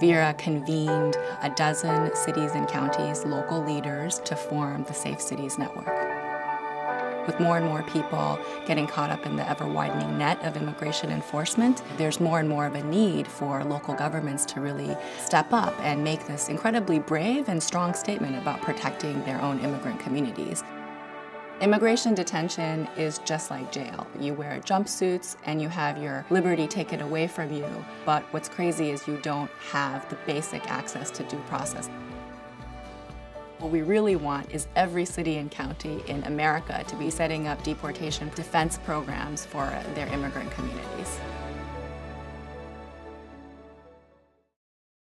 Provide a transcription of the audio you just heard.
Vera convened a dozen cities and counties, local leaders, to form the Safe Cities Network. With more and more people getting caught up in the ever widening net of immigration enforcement, there's more and more of a need for local governments to really step up and make this incredibly brave and strong statement about protecting their own immigrant communities. Immigration detention is just like jail. You wear jumpsuits and you have your liberty taken away from you, but what's crazy is you don't have the basic access to due process. What we really want is every city and county in America to be setting up deportation defense programs for their immigrant communities.